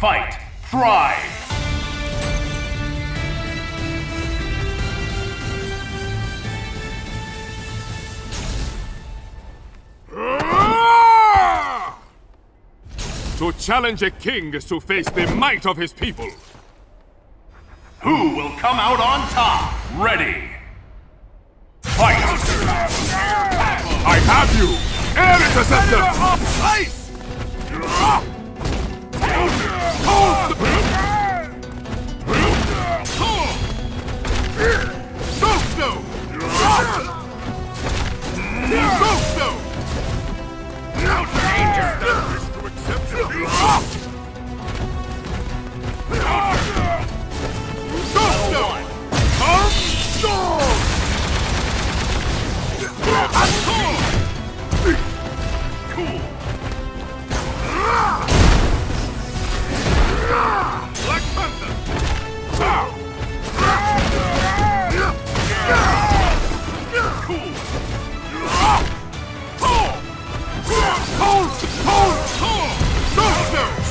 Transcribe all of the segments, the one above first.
Fight! Thrive! To challenge a king is to face the might of his people. Who will come out on top? Ready! Fight! I have you! Air Interceptor! Ice! The...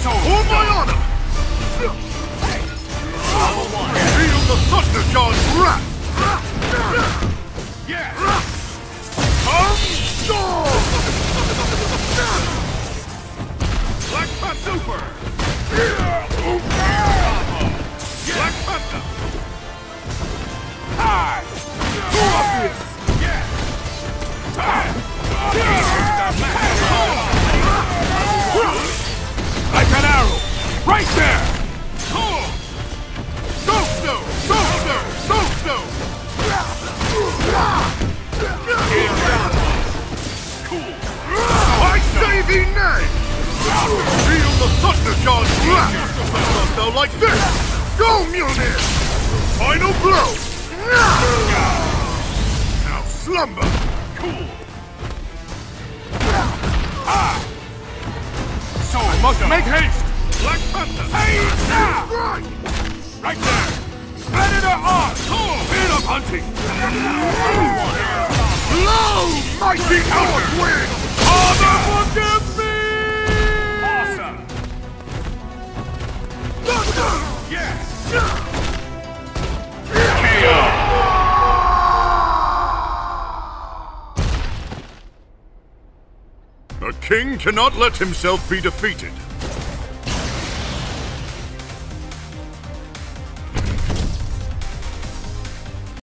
Stone! Hold my honor! Level one! Feel the Thunder God's Not like this! Go, Mjolnir! Final blow! Now slumber! Cool! So I must make haste! Black Panther! Hey, now! Right there! Predator on! Cool! Speed of hunting! Blow, mighty Outwind! Father, A king cannot let himself be defeated.